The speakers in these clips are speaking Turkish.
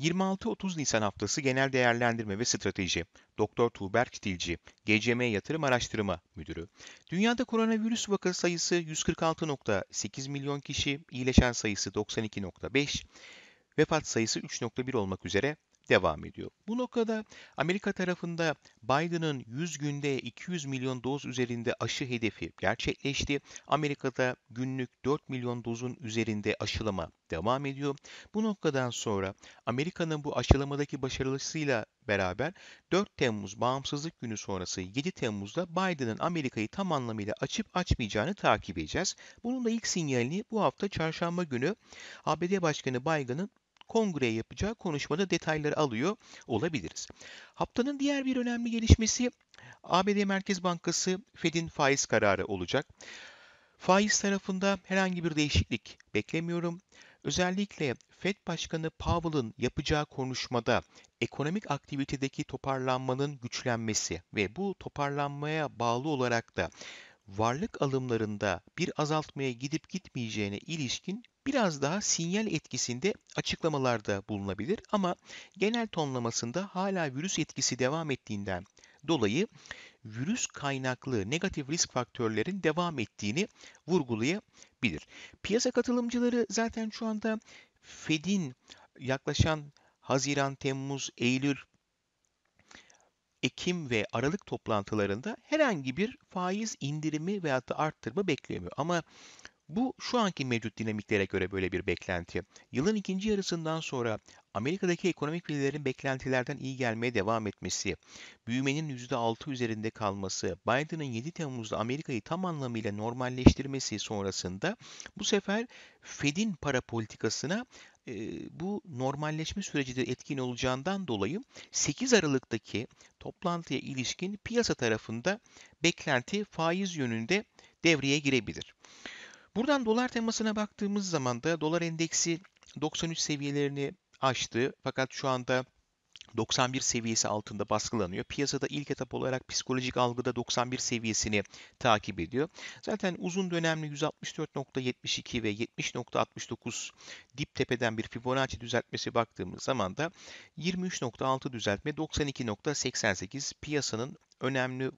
26-30 Nisan haftası genel değerlendirme ve strateji. Doktor Tuğberk Dilci, GCM Yatırım Araştırma Müdürü. Dünyada koronavirüs vaka sayısı 146.8 milyon kişi, iyileşen sayısı 92.5, vefat sayısı 3.1 olmak üzere devam ediyor. Bu noktada Amerika tarafında Biden'ın 100 günde 200 milyon doz üzerinde aşı hedefi gerçekleşti. Amerika'da günlük 4 milyon dozun üzerinde aşılama devam ediyor. Bu noktadan sonra Amerika'nın bu aşılamadaki başarısıyla beraber 4 Temmuz bağımsızlık günü sonrası 7 Temmuz'da Biden'ın Amerika'yı tam anlamıyla açıp açmayacağını takip edeceğiz. Bunun da ilk sinyalini bu hafta çarşamba günü ABD Başkanı Biden'ın kongreye yapacağı konuşmada detayları alıyor olabiliriz. Haftanın diğer bir önemli gelişmesi ABD Merkez Bankası Fed'in faiz kararı olacak. Faiz tarafında herhangi bir değişiklik beklemiyorum. Özellikle Fed Başkanı Powell'ın yapacağı konuşmada ekonomik aktivitedeki toparlanmanın güçlenmesi ve bu toparlanmaya bağlı olarak da varlık alımlarında bir azaltmaya gidip gitmeyeceğine ilişkin biraz daha sinyal etkisinde açıklamalarda bulunabilir ama genel tonlamasında hala virüs etkisi devam ettiğinden dolayı virüs kaynaklı negatif risk faktörlerin devam ettiğini vurgulayabilir. Piyasa katılımcıları zaten şu anda Fed'in yaklaşan Haziran, Temmuz, Eylül Ekim ve Aralık toplantılarında herhangi bir faiz indirimi veya da arttırma beklemiyor. Ama bu şu anki mevcut dinamiklere göre böyle bir beklenti. Yılın ikinci yarısından sonra Amerika'daki ekonomik verilerin beklentilerden iyi gelmeye devam etmesi, büyümenin %6 üzerinde kalması, Biden'ın 7 Temmuz'da Amerika'yı tam anlamıyla normalleştirmesi sonrasında bu sefer Fed'in para politikasına bu normalleşme süreci de etkin olacağından dolayı 8 Aralık'taki toplantıya ilişkin piyasa tarafında beklenti faiz yönünde devreye girebilir. Buradan dolar temasına baktığımız zaman da dolar endeksi 93 seviyelerini aştı. Fakat şu anda 91 seviyesi altında baskılanıyor. Piyasada ilk etap olarak psikolojik algıda 91 seviyesini takip ediyor. Zaten uzun dönemli 164.72 ve 70.69 dip tepeden bir Fibonacci düzeltmesi baktığımız zaman da 23.6 düzeltme 92.88 piyasanın önemli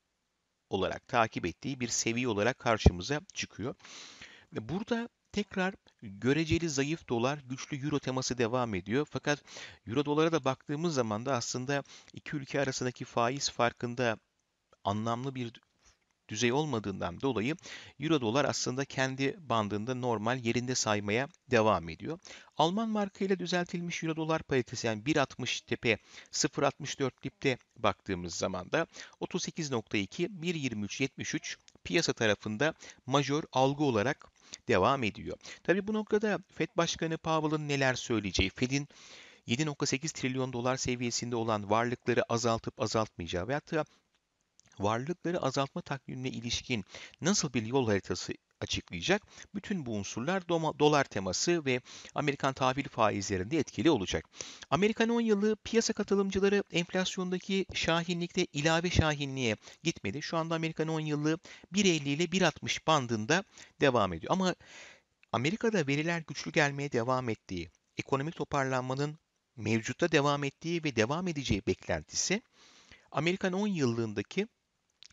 olarak takip ettiği bir seviye olarak karşımıza çıkıyor. Burada tekrar göreceli zayıf dolar, güçlü euro teması devam ediyor. Fakat euro dolara da baktığımız zaman da aslında iki ülke arasındaki faiz farkında anlamlı bir düzey olmadığından dolayı euro dolar aslında kendi bandında normal yerinde saymaya devam ediyor. Alman marka ile düzeltilmiş euro dolar paritesi yani 1.60 tepe 0.64 dipte baktığımız zaman da 38.2 1.23.73 piyasa tarafında majör algı olarak devam ediyor. Tabii bu noktada FED Başkanı Powell'ın neler söyleyeceği, FED'in 7.8 trilyon dolar seviyesinde olan varlıkları azaltıp azaltmayacağı veyahut da varlıkları azaltma takvimine ilişkin nasıl bir yol haritası açıklayacak. Bütün bu unsurlar dolar teması ve Amerikan tahvil faizlerinde etkili olacak. Amerikan 10 yılı piyasa katılımcıları enflasyondaki şahinlikte ilave şahinliğe gitmedi. Şu anda Amerikan 10 yılı 1.50 ile 1.60 bandında devam ediyor. Ama Amerika'da veriler güçlü gelmeye devam ettiği, ekonomik toparlanmanın mevcutta devam ettiği ve devam edeceği beklentisi Amerikan 10 yıllığındaki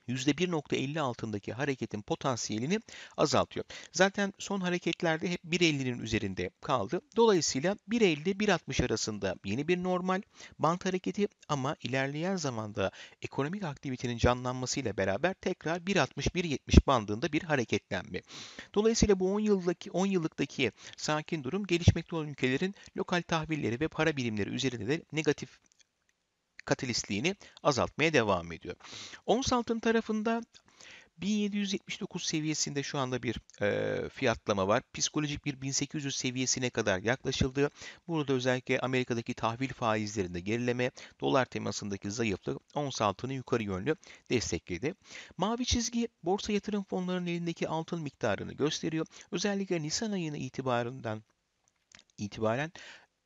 %1.50 altındaki hareketin potansiyelini azaltıyor. Zaten son hareketlerde hep 1.50'nin üzerinde kaldı. Dolayısıyla 1.50-1.60 arasında yeni bir normal bant hareketi ama ilerleyen zamanda ekonomik aktivitenin canlanmasıyla beraber tekrar 1.60-1.70 bandında bir hareketlenme. Dolayısıyla bu 10 yıldaki 10 yıllıktaki sakin durum gelişmekte olan ülkelerin lokal tahvilleri ve para birimleri üzerinde de negatif katalistliğini azaltmaya devam ediyor. Ons altın tarafında 1779 seviyesinde şu anda bir e, fiyatlama var. Psikolojik bir 1800 seviyesine kadar yaklaşıldı. Burada özellikle Amerika'daki tahvil faizlerinde gerileme, dolar temasındaki zayıflık ons altını yukarı yönlü destekledi. Mavi çizgi borsa yatırım fonlarının elindeki altın miktarını gösteriyor. Özellikle Nisan ayını itibarından itibaren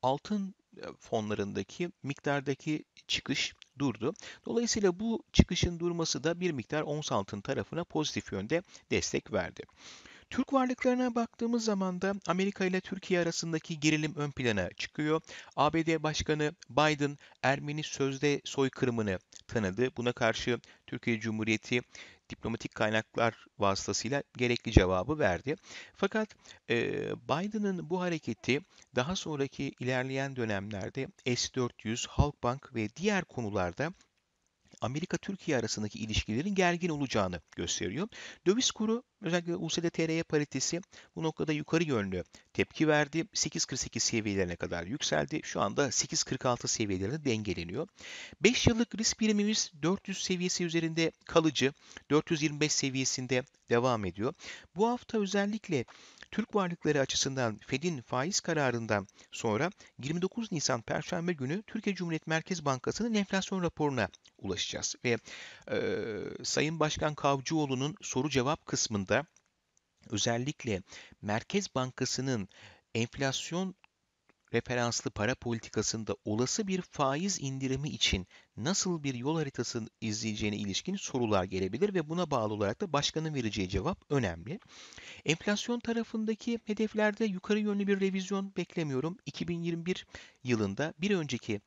altın fonlarındaki miktardaki çıkış durdu. Dolayısıyla bu çıkışın durması da bir miktar ons altın tarafına pozitif yönde destek verdi. Türk varlıklarına baktığımız zaman da Amerika ile Türkiye arasındaki gerilim ön plana çıkıyor. ABD Başkanı Biden Ermeni sözde soykırımını tanıdı. Buna karşı Türkiye Cumhuriyeti diplomatik kaynaklar vasıtasıyla gerekli cevabı verdi. Fakat e, Biden'ın bu hareketi daha sonraki ilerleyen dönemlerde S-400, Halkbank ve diğer konularda Amerika-Türkiye arasındaki ilişkilerin gergin olacağını gösteriyor. Döviz kuru özellikle USD-TRY paritesi bu noktada yukarı yönlü tepki verdi. 8.48 seviyelerine kadar yükseldi. Şu anda 8.46 seviyelerinde dengeleniyor. 5 yıllık risk birimimiz 400 seviyesi üzerinde kalıcı. 425 seviyesinde devam ediyor. Bu hafta özellikle Türk varlıkları açısından Fed'in faiz kararından sonra 29 Nisan Perşembe günü Türkiye Cumhuriyet Merkez Bankası'nın enflasyon raporuna ulaşacağız. Ve e, Sayın Başkan Kavcıoğlu'nun soru cevap kısmında özellikle Merkez Bankası'nın enflasyon referanslı para politikasında olası bir faiz indirimi için nasıl bir yol haritası izleyeceğine ilişkin sorular gelebilir ve buna bağlı olarak da başkanın vereceği cevap önemli. Enflasyon tarafındaki hedeflerde yukarı yönlü bir revizyon beklemiyorum. 2021 yılında bir önceki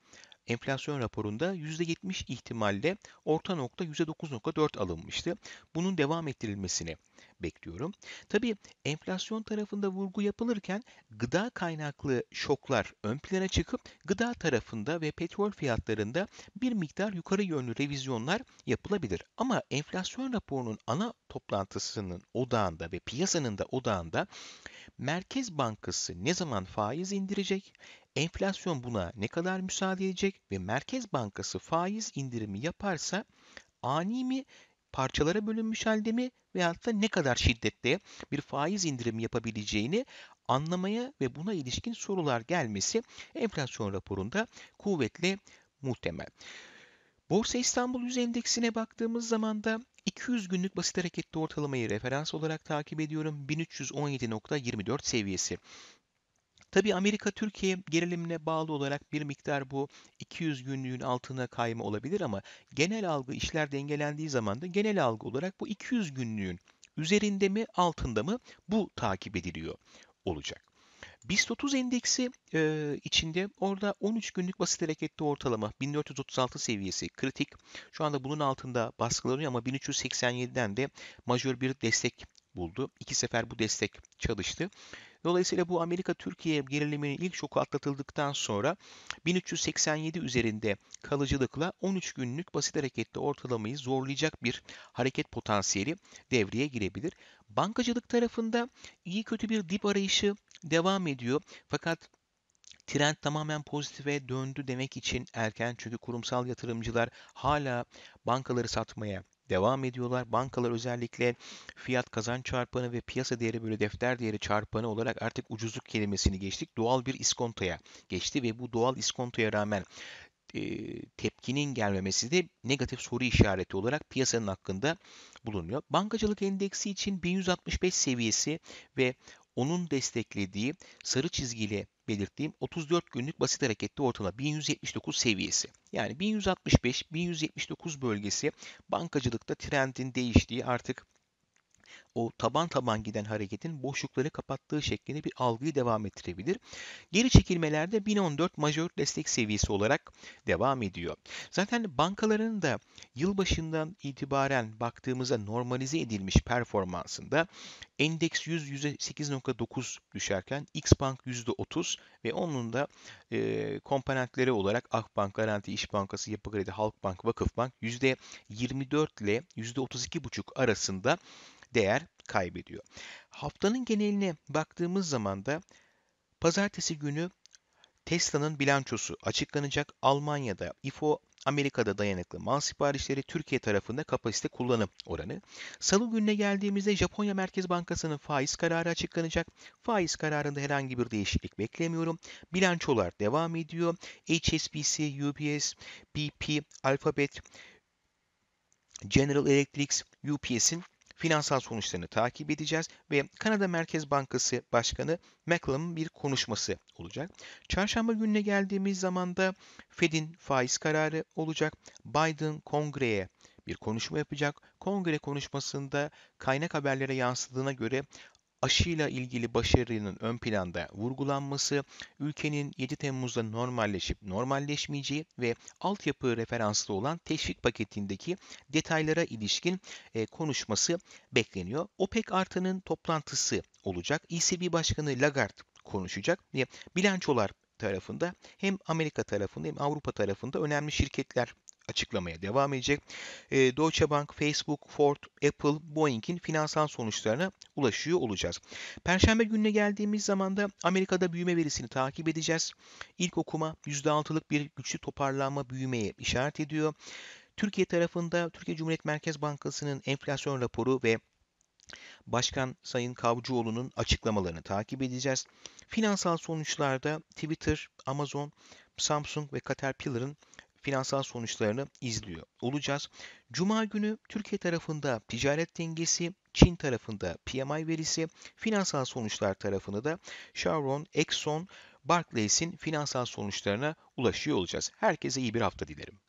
enflasyon raporunda %70 ihtimalle orta nokta %9.4 alınmıştı. Bunun devam ettirilmesini bekliyorum. Tabii enflasyon tarafında vurgu yapılırken gıda kaynaklı şoklar ön plana çıkıp gıda tarafında ve petrol fiyatlarında bir miktar yukarı yönlü revizyonlar yapılabilir. Ama enflasyon raporunun ana toplantısının odağında ve piyasanın da odağında Merkez Bankası ne zaman faiz indirecek, enflasyon buna ne kadar müsaade edecek ve Merkez Bankası faiz indirimi yaparsa ani mi parçalara bölünmüş halde mi veyahut da ne kadar şiddetle bir faiz indirimi yapabileceğini anlamaya ve buna ilişkin sorular gelmesi enflasyon raporunda kuvvetle muhtemel. Borsa İstanbul Yüz Endeksine baktığımız zaman da 200 günlük basit hareketli ortalamayı referans olarak takip ediyorum. 1317.24 seviyesi. Tabi Amerika-Türkiye gerilimine bağlı olarak bir miktar bu 200 günlüğün altına kayma olabilir ama genel algı işler dengelendiği zaman da genel algı olarak bu 200 günlüğün üzerinde mi altında mı bu takip ediliyor olacak. BIST 30 endeksi e, içinde orada 13 günlük basit hareketli ortalama 1436 seviyesi kritik. Şu anda bunun altında baskılanıyor ama 1387'den de majör bir destek buldu. İki sefer bu destek çalıştı. Dolayısıyla bu Amerika-Türkiye geriliminin ilk şoku atlatıldıktan sonra 1387 üzerinde kalıcılıkla 13 günlük basit hareketli ortalamayı zorlayacak bir hareket potansiyeli devreye girebilir. Bankacılık tarafında iyi kötü bir dip arayışı devam ediyor. Fakat trend tamamen pozitife döndü demek için erken çünkü kurumsal yatırımcılar hala bankaları satmaya devam ediyorlar. Bankalar özellikle fiyat kazanç çarpanı ve piyasa değeri böyle defter değeri çarpanı olarak artık ucuzluk kelimesini geçtik. Doğal bir iskontoya geçti ve bu doğal iskontoya rağmen e, tepkinin gelmemesi de negatif soru işareti olarak piyasanın hakkında bulunuyor. Bankacılık endeksi için 1165 seviyesi ve onun desteklediği sarı çizgiyle belirttiğim 34 günlük basit hareketli ortalama 1179 seviyesi. Yani 1165-1179 bölgesi bankacılıkta trendin değiştiği artık o taban taban giden hareketin boşlukları kapattığı şeklinde bir algıyı devam ettirebilir. Geri çekilmelerde 1014 majör destek seviyesi olarak devam ediyor. Zaten bankaların da yılbaşından itibaren baktığımızda normalize edilmiş performansında endeks 100 %8.9 düşerken Xbank %30 ve onun da e, komponentleri olarak Akbank, Garanti, İş Bankası, Yapı Kredi, Halkbank, Vakıfbank %24 ile %32,5 arasında değer kaybediyor. Haftanın geneline baktığımız zaman da pazartesi günü Tesla'nın bilançosu açıklanacak. Almanya'da IFO Amerika'da dayanıklı mal siparişleri Türkiye tarafında kapasite kullanım oranı. Salı gününe geldiğimizde Japonya Merkez Bankası'nın faiz kararı açıklanacak. Faiz kararında herhangi bir değişiklik beklemiyorum. Bilançolar devam ediyor. HSBC, UBS, BP, Alphabet, General Electric, UPS'in finansal sonuçlarını takip edeceğiz ve Kanada Merkez Bankası Başkanı Macklum'un bir konuşması olacak. Çarşamba gününe geldiğimiz zaman da Fed'in faiz kararı olacak. Biden kongreye bir konuşma yapacak. Kongre konuşmasında kaynak haberlere yansıdığına göre aşıyla ilgili başarının ön planda vurgulanması, ülkenin 7 Temmuz'da normalleşip normalleşmeyeceği ve altyapı referanslı olan teşvik paketindeki detaylara ilişkin e, konuşması bekleniyor. OPEC artının toplantısı olacak. ECB Başkanı Lagarde konuşacak bilançolar tarafında hem Amerika tarafında hem Avrupa tarafında önemli şirketler açıklamaya devam edecek. E, Deutsche Bank, Facebook, Ford, Apple, Boeing'in finansal sonuçlarına ulaşıyor olacağız. Perşembe gününe geldiğimiz zaman da Amerika'da büyüme verisini takip edeceğiz. İlk okuma %6'lık bir güçlü toparlanma büyümeye işaret ediyor. Türkiye tarafında Türkiye Cumhuriyet Merkez Bankası'nın enflasyon raporu ve Başkan Sayın Kavcıoğlu'nun açıklamalarını takip edeceğiz. Finansal sonuçlarda Twitter, Amazon, Samsung ve Caterpillar'ın finansal sonuçlarını izliyor olacağız. Cuma günü Türkiye tarafında ticaret dengesi, Çin tarafında PMI verisi, finansal sonuçlar tarafında da Chevron, Exxon, Barclays'in finansal sonuçlarına ulaşıyor olacağız. Herkese iyi bir hafta dilerim.